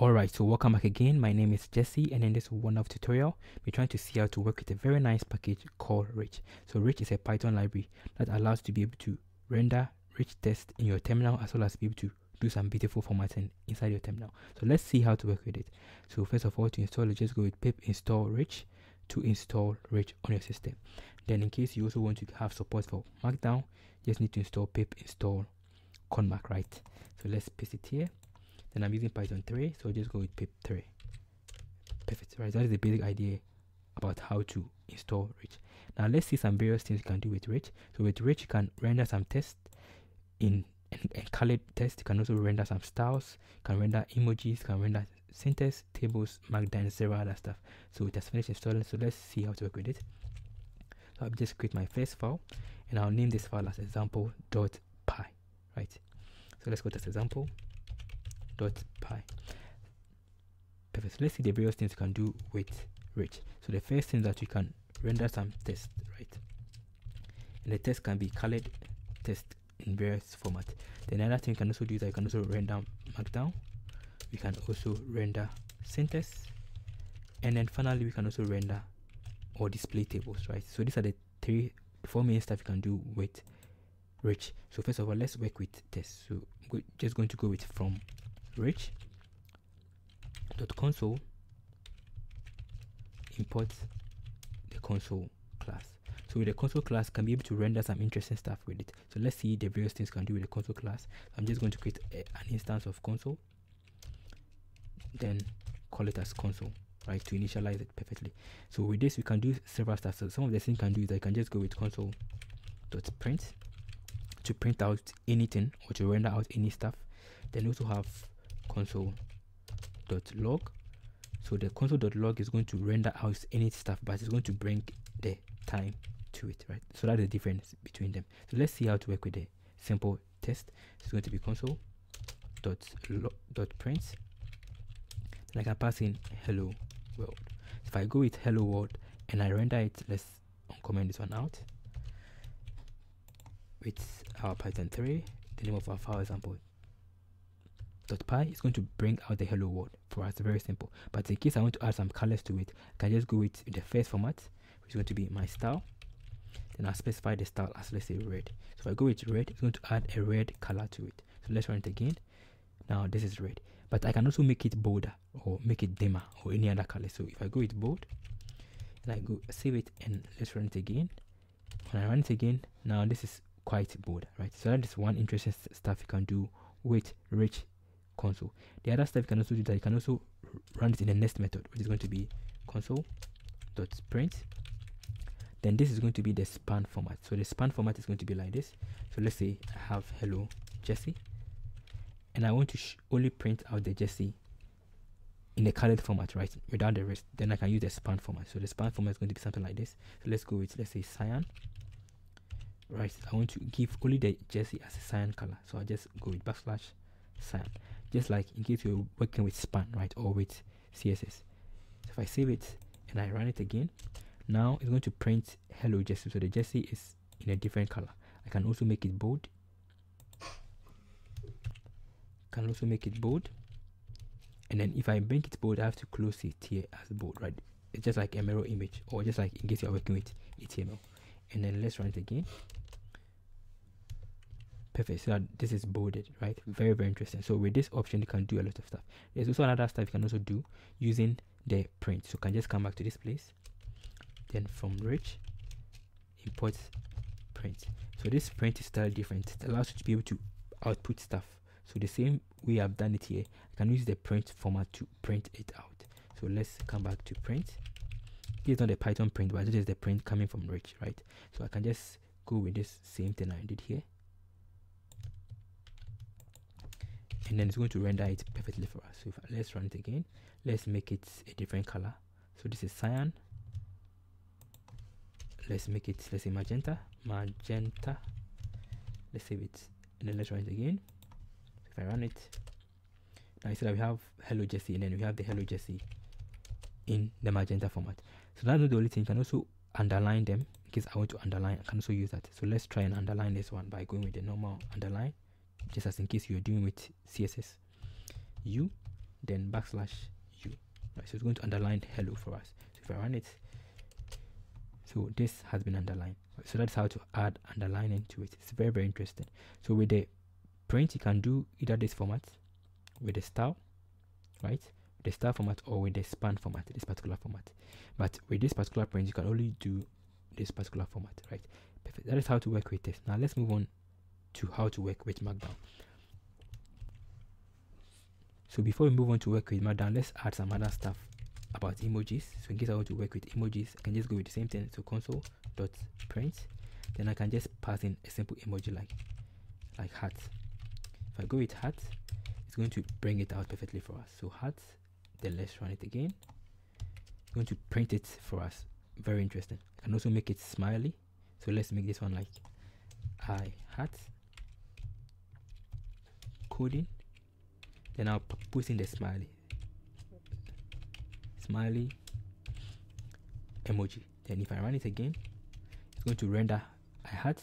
Alright, so welcome back again. My name is Jesse, and in this one-off tutorial, we're trying to see how to work with a very nice package called Rich. So Rich is a Python library that allows you to be able to render rich text in your terminal as well as be able to do some beautiful formatting inside your terminal. So let's see how to work with it. So first of all, to install it, just go with pip install rich to install rich on your system. Then in case you also want to have support for Markdown, just need to install pip install commonmark, right? So let's paste it here then I'm using Python 3 so just go with pip 3 perfect. Right that is the basic idea about how to install rich. Now let's see some various things you can do with rich. So with rich you can render some text in and, and colored text you can also render some styles can render emojis can render syntax tables markdown several other stuff. So it has finished installing so let's see how to work with it. So i'll just create my first file and i'll name this file as example.py right? So let's go to this example dot perfect. So let's see the various things you can do with rich so the first thing that you can render some text right? And the text can be colored text in various format. Then another thing you can also do is that you can also render markdown. We can also render syntax. And then finally we can also render or display tables right? So these are the three four main stuff you can do with rich so first of all let's work with text so we're just going to go with from rich dot console import the console class. So with the console class can be able to render some interesting stuff with it. So let's see the various things can do with the console class. I'm just going to create a, an instance of console then call it as console right to initialize it perfectly. So with this we can do several stuff. So some of the things can do is i can just go with console dot print to print out anything or to render out any stuff. Then also have console.log so the console.log is going to render out any stuff but it's going to bring the time to it right? So that's the difference between them. So let's see how to work with the simple test. It's going to be console dot dot print. And I can pass in hello world. If I go with hello world and I render it let's uncomment this one out. With our python 3 the name of our file example .py is going to bring out the hello world for us. Very simple. But in case i want to add some colors to it. I can just go with the first format which is going to be my style. Then i'll specify the style as let's say red. So if i go with red it's going to add a red color to it. So let's run it again. Now this is red. But i can also make it bolder or make it dimmer or any other color. So if i go with bold and i go save it and let's run it again. When i run it again now this is quite bold right? So that is one interesting stuff you can do with rich console. The other stuff you can also do that you can also run it in the next method, which is going to be console dot print. Then this is going to be the span format. So the span format is going to be like this. So let's say I have hello Jesse, and I want to only print out the Jesse in the colored format, right? Without the rest, then I can use the span format. So the span format is going to be something like this. So let's go with let's say cyan. Right, I want to give only the Jesse as a cyan color. So I just go with backslash cyan just like in case you're working with span right or with css so if i save it and i run it again now it's going to print hello jesse. So the jesse is in a different color. I can also make it bold. Can also make it bold. And then if i make it bold i have to close it here as bold right? It's just like a mirror image or just like in case you're working with html and then let's run it again perfect. So this is bolded right? Very very interesting. So with this option you can do a lot of stuff. There's also another stuff you can also do using the print. So you can just come back to this place then from rich import print. So this print is slightly different. It allows you to be able to output stuff. So the same way i've done it here i can use the print format to print it out. So let's come back to print. It's not a python print but this is the print coming from rich right? So i can just go with this same thing i did here and then it's going to render it perfectly for us. So if, let's run it again. Let's make it a different color. So this is cyan. Let's make it let's say magenta magenta. Let's save it. And then let's run it again. If i run it now that we have hello jesse and then we have the hello jesse in the magenta format. So that's not the only thing. You can also underline them in case i want to underline i can also use that. So let's try and underline this one by going with the normal underline just as in case you're doing with css u then backslash u. Right, so it's going to underline hello for us. So if I run it, so this has been underlined. So that's how to add underlining to it. It's very very interesting. So with the print, you can do either this format with the style, right? the style format or with the span format, this particular format. But with this particular print, you can only do this particular format, right? Perfect. That is how to work with this. Now let's move on to how to work with Markdown. So before we move on to work with Markdown, let's add some other stuff about emojis. So in case I want to work with emojis, I can just go with the same thing. So console dot print. Then I can just pass in a simple emoji like like hat. If I go with hat, it's going to bring it out perfectly for us. So hat, then let's run it again it's going to print it for us very interesting I can also make it smiley so let's make this one like I hat coding then I'll put in the smiley smiley emoji then if I run it again it's going to render I hat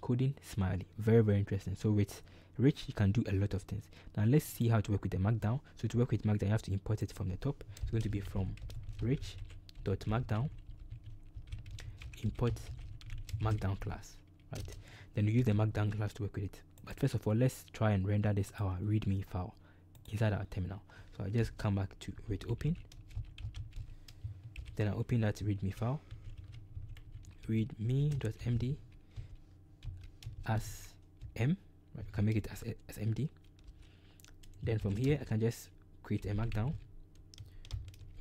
coding smiley very very interesting so with Rich, you can do a lot of things. Now let's see how to work with the markdown. So to work with markdown, you have to import it from the top. It's going to be from rich.markdown import markdown class, right? Then you use the markdown class to work with it. But first of all, let's try and render this our readme file inside our terminal. So I just come back to read open. Then I open that readme file, readme.md as m right? We can make it as, as md then from here i can just create a markdown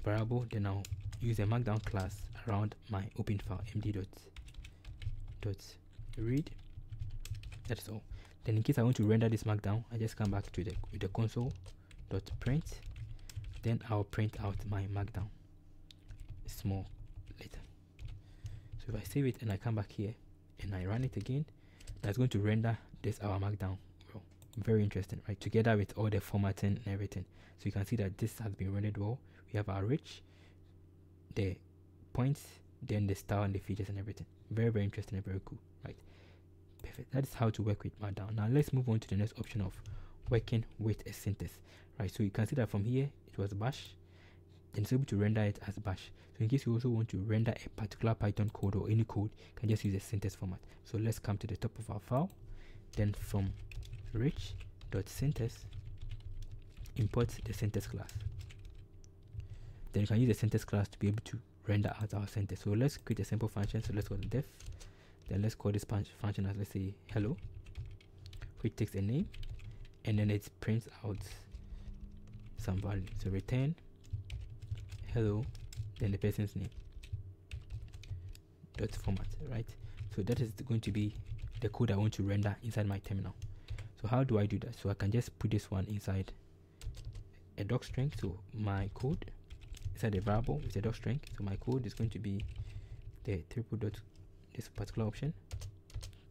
variable. Then i'll use a markdown class around my open file md dot dot read. That's all then in case i want to render this markdown i just come back to the the console dot print then i'll print out my markdown. Small later so if i save it and i come back here and i run it again that's going to render this our markdown. Very interesting right? Together with all the formatting and everything. So you can see that this has been rendered well. We have our rich the points then the style and the features and everything. Very very interesting and very cool perfect. That is how to work with markdown now let's move on to the next option of working with a syntax. Right so you can see that from here it was bash then it's able to render it as bash. So in case you also want to render a particular python code or any code you can just use a syntax format. So let's come to the top of our file. Then from rich.syntax import the syntax class. Then you can use the syntax class to be able to render out our syntax. So let's create a simple function. So let's go to def then let's call this function as let's say hello which takes a name and then it prints out some value so return hello then the person's name dot format right so that is going to be the code I want to render inside my terminal. So how do I do that? So I can just put this one inside a doc string. So my code inside a variable with a doc string. So my code is going to be the triple dot this particular option.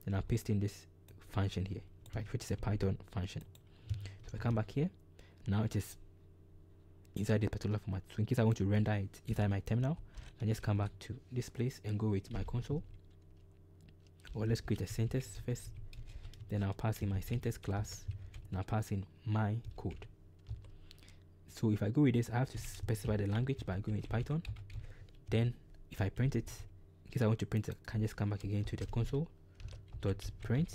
Then I'll paste in this function here, right, which is a Python function. So I come back here. Now it is inside this particular format. So in case I want to render it inside my terminal, I just come back to this place and go with my console or let's create a syntax first then I'll pass in my syntax class and I'll pass in my code so if I go with this I have to specify the language by going with Python then if I print it because I want to print I can just come back again to the console dot print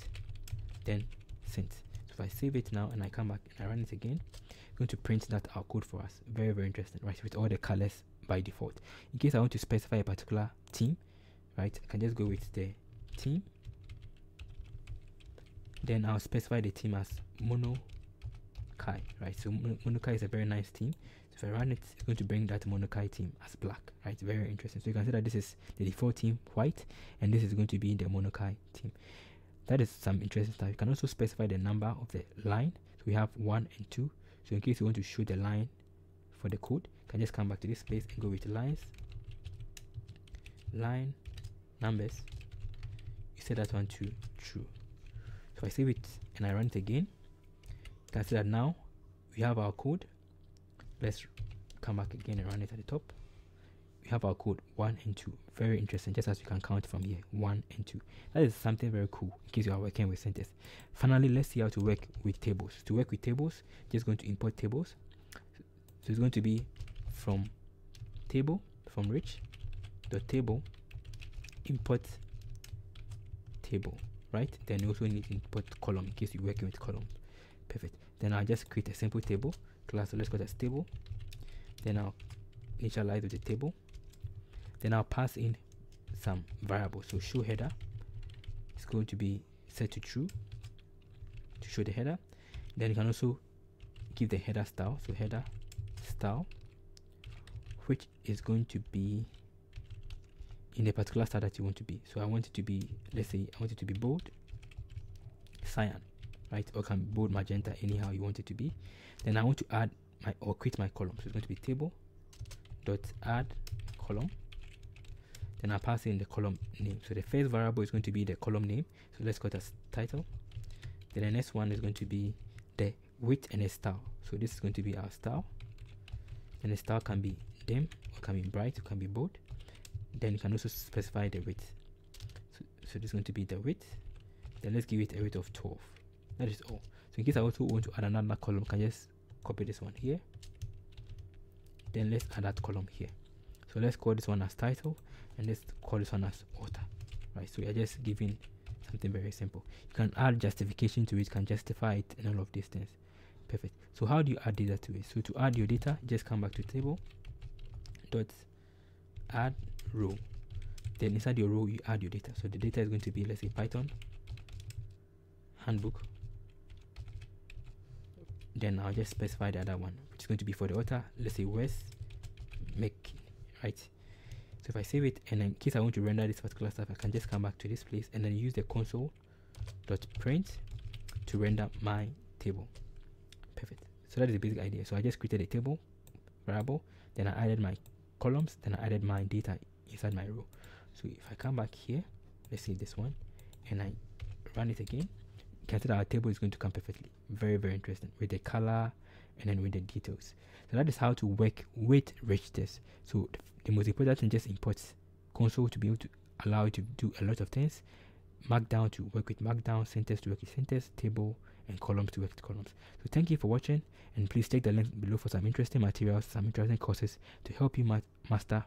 then send. So if I save it now and I come back and I run it again I'm going to print that our code for us. Very very interesting right? With all the colors by default. In case I want to specify a particular team, right? I can just go with the team. then I'll specify the team as mono kai right? So Monokai is a very nice theme so if I run it it's going to bring that monokai team as black right? Very interesting. So you can see that this is the default team, white and this is going to be the monokai team. that is some interesting stuff. You can also specify the number of the line. So we have one and two. So in case you want to show the line for the code you can just come back to this place and go with lines line numbers. You set that one to true. If I save it and I run it again, you can see that now we have our code. Let's come back again and run it at the top. We have our code 1 and 2. Very interesting, just as you can count from here 1 and 2. That is something very cool in case you are working with syntax. Finally, let's see how to work with tables. To work with tables, just going to import tables. So it's going to be from table from rich the table import table right then you also need to import column in case you're working with columns perfect then i'll just create a simple table class so let's call that table then i'll initialize with the table. Then i'll pass in some variables. So show header is going to be set to true to show the header. Then you can also give the header style. So header style which is going to be in a particular style that you want to be. So i want it to be let's say i want it to be bold cyan right? Or can bold magenta anyhow you want it to be. Then i want to add my or create my column. So it's going to be table dot add column. Then i pass in the column name. So the first variable is going to be the column name. So let's call it as title. Then the next one is going to be the width and a style. So this is going to be our style. And the style can be dim or can be bright or can be bold. Then you can also specify the width. So, so this is going to be the width. Then let's give it a width of 12 that is all. So in case i also want to add another column I can just copy this one here? Then let's add that column here. So let's call this one as title and let's call this one as author right? So we are just giving something very simple. You can add justification to it can justify it and all of these things. Perfect. So how do you add data to it? So to add your data just come back to table dot add row. Then inside your row you add your data. So the data is going to be let's say python handbook then I'll just specify the other one which is going to be for the author let's say West make right? So if I save it and in case I want to render this particular stuff I can just come back to this place and then use the console dot print to render my table. Perfect. So that is the basic idea. So I just created a table variable then I added my columns then I added my data inside my row. So if I come back here let's say this one and I run it again you can see that our table is going to come perfectly very very interesting. With the color and then with the details. So that is how to work with rich text so the most important thing just imports console to be able to allow you to do a lot of things. Markdown to work with markdown syntax to work with syntax table and columns to work with columns. So thank you for watching and please take the link below for some interesting materials some interesting courses to help you ma master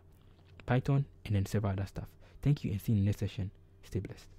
python and then several other stuff. Thank you and see you in the next session. Stay blessed